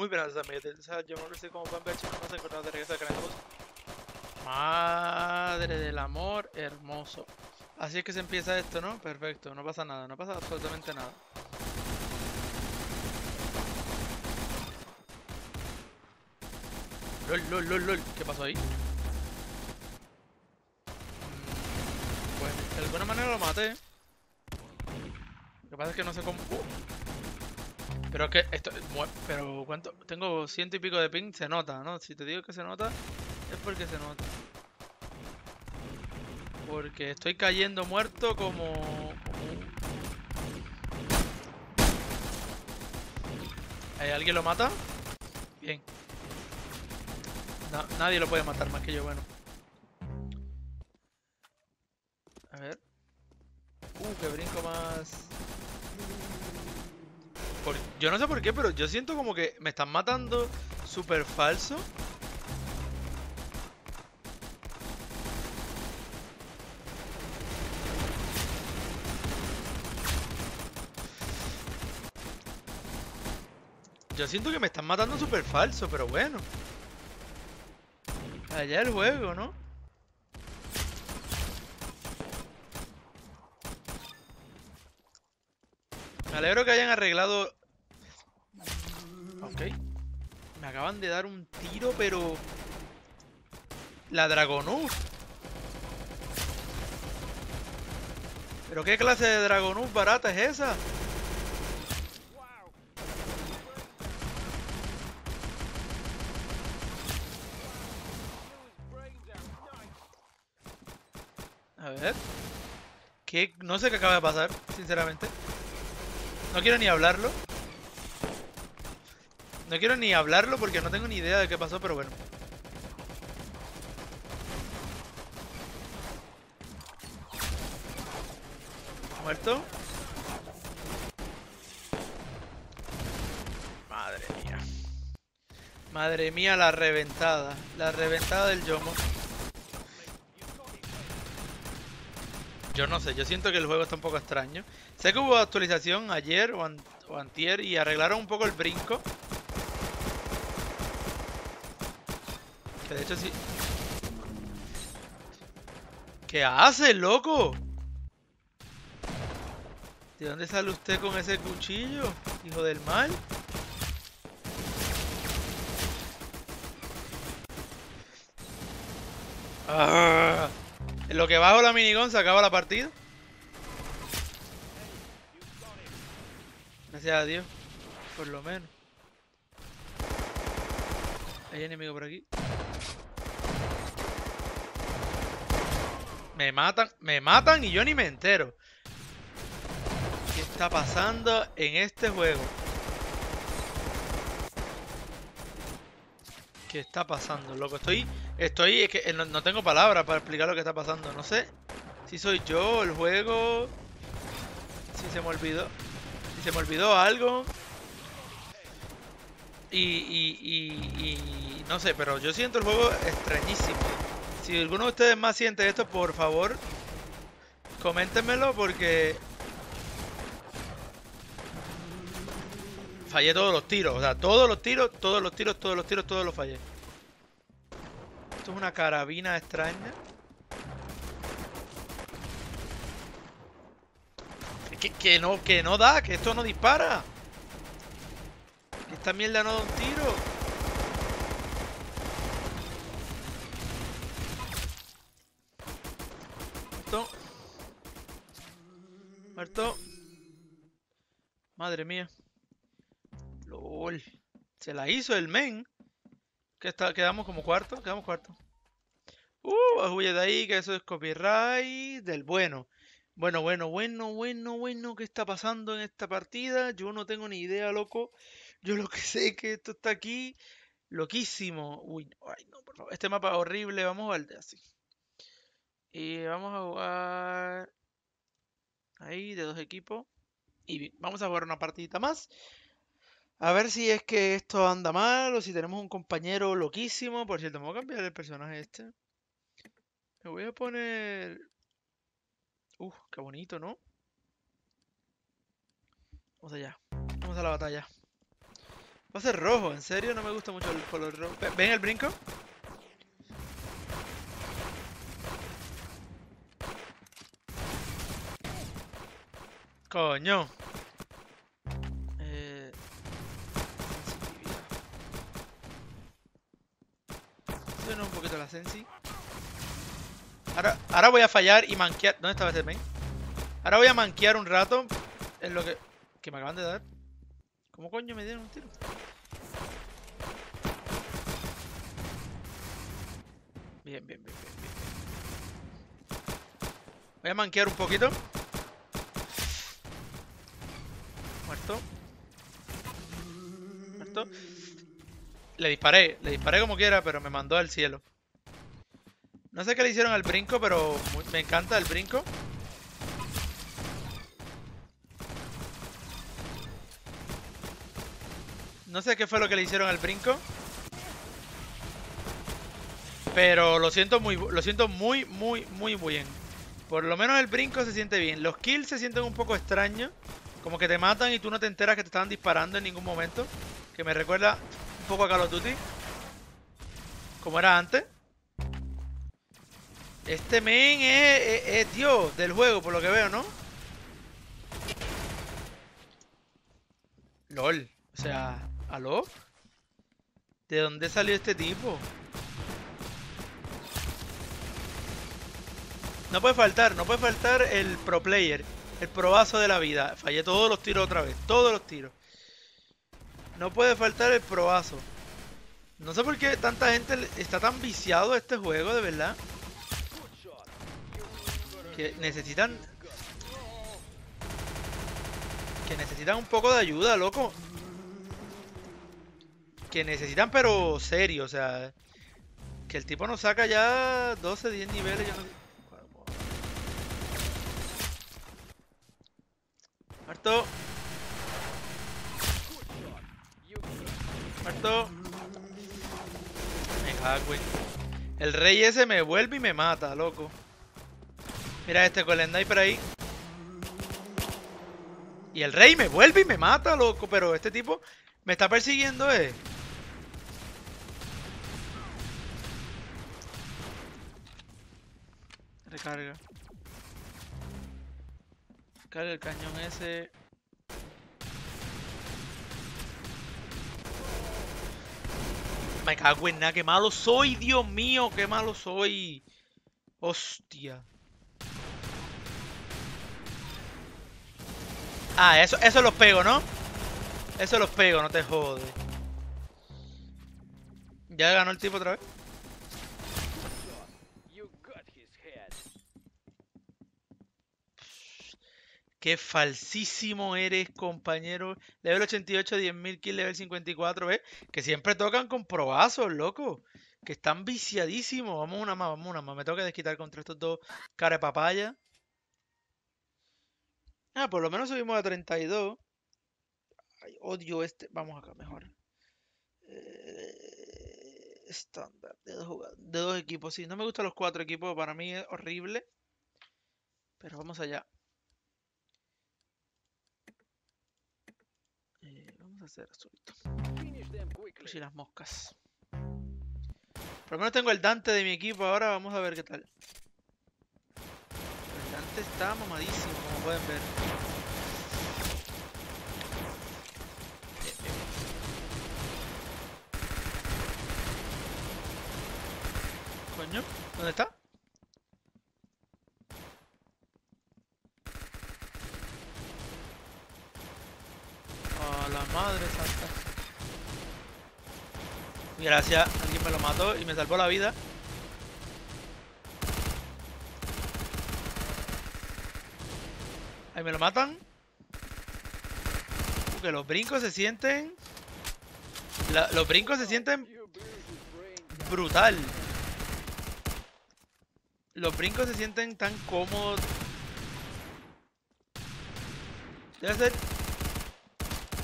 Muy buenas amigos, yo no sé cómo van a ver nos encontramos de regreso al canal Madre del amor hermoso. Así es que se empieza esto, ¿no? Perfecto, no pasa nada, no pasa absolutamente nada. LOL, LOL, LOL, LOL, ¿qué pasó ahí? Pues de alguna manera lo maté. Lo que pasa es que no sé cómo... Uh. Pero es que esto... Pero ¿cuánto? Tengo ciento y pico de ping, se nota, ¿no? Si te digo que se nota, es porque se nota. Porque estoy cayendo muerto como... ¿Hay ¿Alguien lo mata? Bien. nadie lo puede matar más que yo, bueno. A ver. Uh, que brinco más. Yo no sé por qué, pero yo siento como que me están matando súper falso. Yo siento que me están matando súper falso, pero bueno. Allá el juego, ¿no? Me alegro que hayan arreglado... Ok. Me acaban de dar un tiro, pero... La Dragonuf. ¿Pero qué clase de Dragonuf barata es esa? A ver. ¿Qué? No sé qué acaba de pasar, sinceramente. No quiero ni hablarlo. No quiero ni hablarlo porque no tengo ni idea de qué pasó, pero bueno. Muerto. Madre mía. Madre mía, la reventada. La reventada del Yomo. Yo no sé, yo siento que el juego está un poco extraño. Sé que hubo actualización ayer o, antier y arreglaron un poco el brinco. Que de hecho sí... ¿Qué hace, loco? ¿De dónde sale usted con ese cuchillo? Hijo del mal. Ah. En lo que bajo la minigun se acaba la partida. Gracias a Dios. Por lo menos. Hay enemigo por aquí. Me matan, me matan y yo ni me entero. ¿Qué está pasando en este juego? ¿Qué está pasando, loco? Estoy Estoy, es que eh, no, tengo palabras para explicar lo que está pasando. No sé si soy yo, el juego, si se me olvidó, si se me olvidó algo. Y, y, y, no sé, pero yo siento el juego extrañísimo. Si alguno de ustedes más siente esto, por favor, coméntenmelo porque fallé todos los tiros. O sea, todos los tiros, todos los tiros, todos los tiros, todos los fallé. Esto es una carabina extraña. Que, no, que no da, que esto no dispara. Que esta mierda no da un tiro. Muerto. Muerto. Madre mía. LOL. Se la hizo el men. Que está, quedamos como cuarto, quedamos cuarto. Uh, huye de ahí, que eso es copyright del bueno. Bueno, bueno, bueno, bueno, bueno, ¿qué está pasando en esta partida? Yo no tengo ni idea, loco. Yo lo que sé es que esto está aquí. Loquísimo. Uy, ay, no, por favor. Este mapa es horrible. Vamos al de así. Y vamos a jugar ahí de dos equipos. Y vamos a jugar una partidita más. A ver si es que esto anda mal o si tenemos un compañero loquísimo. Por cierto, me voy a cambiar el personaje este. Me voy a poner... Uf, qué bonito, ¿no? Vamos allá. Vamos a la batalla. Va a ser rojo, en serio no me gusta mucho el color rojo. Ve- ¿Ven el brinco? Coño. Eh. Suena un poquito la sensi. Ahora, ahora voy a fallar y manquear. ¿Dónde estaba ese main? Ahora voy a manquear un rato en lo que, que me acaban de dar. ¿Cómo coño me dieron un tiro? Bien, bien, bien, bien, bien. Voy a manquear un poquito. Muerto. Muerto. Le disparé, le disparé como quiera, pero me mandó al cielo. No sé qué le hicieron al brinco, pero me encanta el brinco. No sé qué fue lo que le hicieron al brinco. Pero lo siento muy, lo siento muy, muy, muy bien. Por lo menos el brinco se siente bien. Los kills se sienten un poco extraños. Como que te matan y tú no te enteras que te estaban disparando en ningún momento. Que me recuerda un poco a Call of Duty. Como era antes. Este men es, es- es Dios del juego, por lo que veo, ¿no? LOL. O sea, ¿aló? ¿De dónde salió este tipo? No puede faltar, no puede faltar el pro player, el probazo de la vida. Fallé todos los tiros otra vez, todos los tiros. No puede faltar el probazo. No sé por qué tanta gente está tan viciado este juego, de verdad. Que necesitan... Que necesitan un poco de ayuda, loco. Que necesitan, pero serio, o sea... Que el tipo nos saca ya 12, 10 niveles, no... Muerto. Muerto. Me El rey ese me vuelve y me mata, loco. Mira este con el sniper ahí. Y el rey me vuelve y me mata, loco. Pero este tipo me está persiguiendo, eh. Recarga. Carga el cañón ese. Me cago en nada, qué malo soy, Dios mío, qué malo soy. Hostia. Ah, eso, eso los pego, ¿no? Eso los pego, no te jode. ¿Ya ganó el tipo otra vez? Qué falsísimo eres, compañero. Level 88, 10.000 kills, level 54, ¿ves? Que siempre tocan con probazos, loco. Que están viciadísimos. Vamos una más, vamos una más. Me que desquitar contra estos dos cara de papaya. Ah, por lo menos subimos a 32. Ay, odio este. Vamos acá, mejor. Eh, Estándar de de dos equipos. Sí, no me gustan los cuatro equipos. Para mí es horrible. Pero vamos allá. Eh, vamos a hacer azulito. Y las moscas. Por lo menos tengo el Dante de mi equipo ahora. Vamos a ver qué tal. El Dante está mamadísimo, como pueden ver. Coño, ¿dónde está? A la madre santa. Gracias, alguien me lo mató y me salvó la vida. Ahí me lo matan. Uh, que los brincos se sienten. los brincos se sienten brutal. Los brincos se sienten tan cómodos. Debe ser.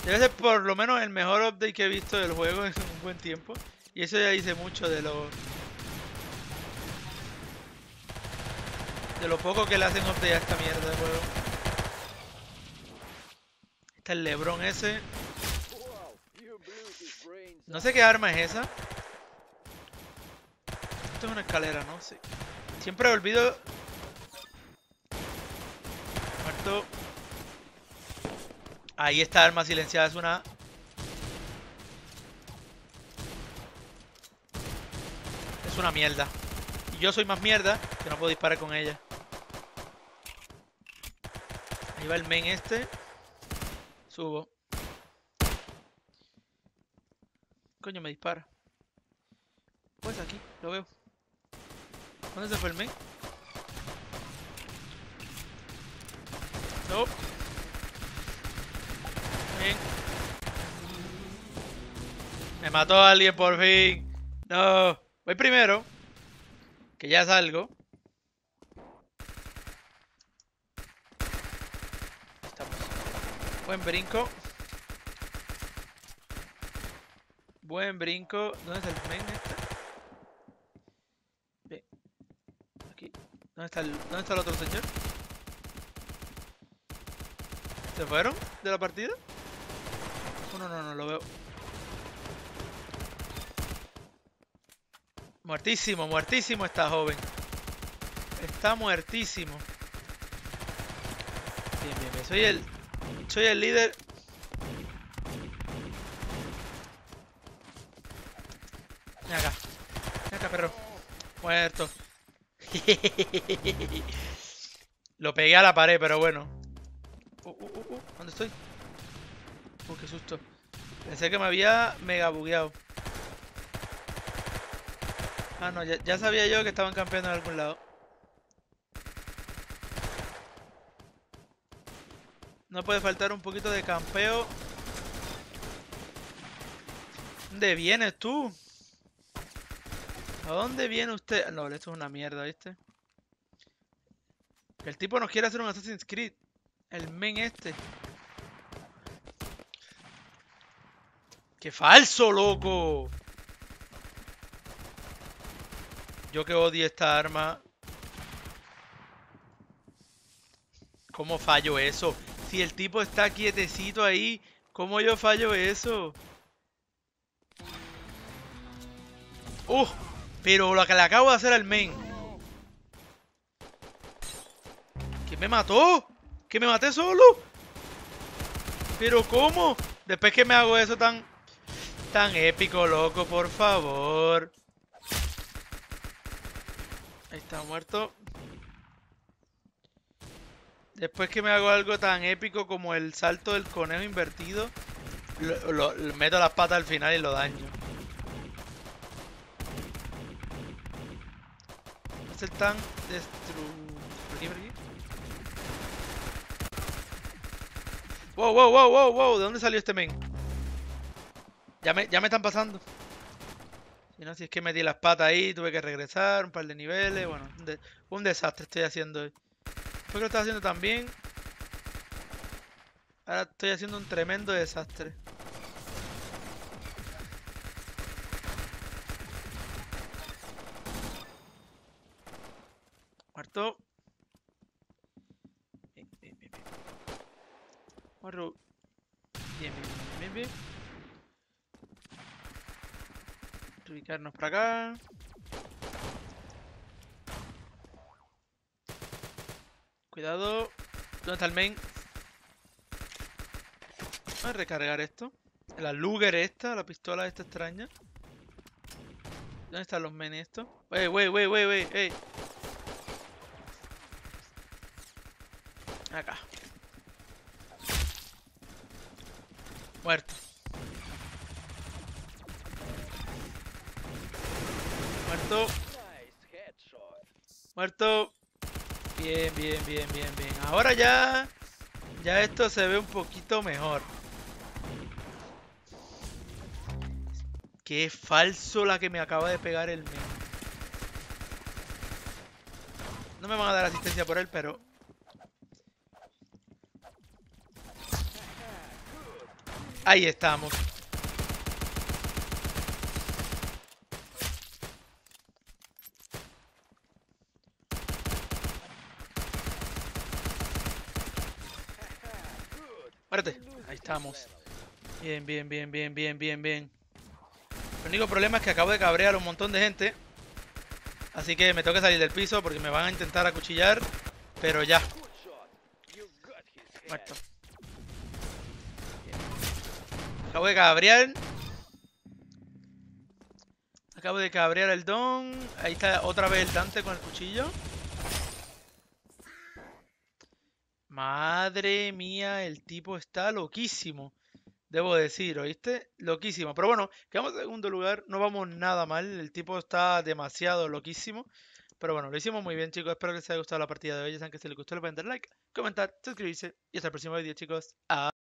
Debe ser por lo menos el mejor update que he visto del juego en un buen tiempo. Y eso ya dice mucho de lo. De lo poco que le hacen update a esta mierda de juego. Está el Lebron ese. No sé qué arma es esa. Esto es una escalera, ¿no? Sí. Siempre olvido... Muerto. Ahí está arma silenciada, es una... Una mierda. Y yo soy más mierda que no puedo disparar con ella. Ahí va el main este. Subo. Coño, me dispara. Pues aquí, lo veo. ¿Dónde se fue el main? No. Me mató alguien por fin. No. Voy primero. Que ya salgo. Estamos. Buen brinco. Buen brinco. ¿Dónde está el main este? Aquí. ¿Dónde está el, dónde está el otro señor? ¿Se fueron de la partida? Oh, no, no, no, lo veo. Muertísimo, muertísimo está joven. Está muertísimo. Bien, bien, bien. Soy el. Soy el líder. Ven acá. Ven acá, perro. Muerto. Lo pegué a la pared, pero bueno. Uh, uh, uh, uh, ¿Dónde estoy? Uh, qué susto. Pensé que me había mega bugueado. Ah, no, ya, sabía yo que estaban campeando en algún lado. No puede faltar un poquito de campeo. ¿Dónde vienes tú? ¿A dónde viene usted? No, esto es una mierda, ¿viste? El tipo nos quiere hacer un Assassin's Creed. El men este. ¡Qué falso, loco! Yo que odio esta arma. ¿Cómo fallo eso? Si el tipo está quietecito ahí, ¿cómo yo fallo eso? ¡Uh! Pero lo que le acabo de hacer al main. ¿Que me mató? ¿Que me maté solo? ¿Pero cómo? Después que me hago eso tan... Tan épico, loco, por favor. Ahí está muerto. Después que me hago algo tan épico como el salto del conejo invertido, lo, meto las patas al final y lo daño. Es el tan destru... ¿Por aquí, por aquí? Wow, wow, wow, wow, wow, ¿de dónde salió este men? Ya me, ya me están pasando. Si no, si es que metí las patas ahí, tuve que regresar, un par de niveles, bueno, un, de- un desastre estoy haciendo hoy. Fue que lo estaba haciendo también. Ahora estoy haciendo un tremendo desastre. Muerto. Bien, bien, bien, bien. Bien, bien, bien, bien, bien. Ubicarnos para acá. Cuidado. ¿Dónde está el main? Vamos a recargar esto. La Luger esta, la pistola esta extraña. ¿Dónde están los men estos? Wey, wey, wey, wey, wey, ey. Acá. Muerto. Muerto. Bien, bien, bien, bien, bien. Ahora ya... Ya esto se ve un poquito mejor. Qué falso la que me acaba de pegar el men. No me van a dar asistencia por él, pero... Ahí estamos. Ahí estamos. Bien, bien, bien, bien, bien, bien, bien. El único problema es que acabo de cabrear un montón de gente. Así que me tengo que salir del piso porque me van a intentar acuchillar. Pero ya. Muerto. Acabo de cabrear. Acabo de cabrear el don. Ahí está otra vez el Dante con el cuchillo. Madre mía, el tipo está loquísimo. Debo decir, ¿oíste? Loquísimo. Pero bueno, quedamos en segundo lugar. No vamos nada mal. El tipo está demasiado loquísimo. Pero bueno, lo hicimos muy bien, chicos. Espero que les haya gustado la partida de hoy. Ya saben que si les gustó, le pueden dar like, comentar, suscribirse. Y hasta el próximo vídeo, chicos. Adiós.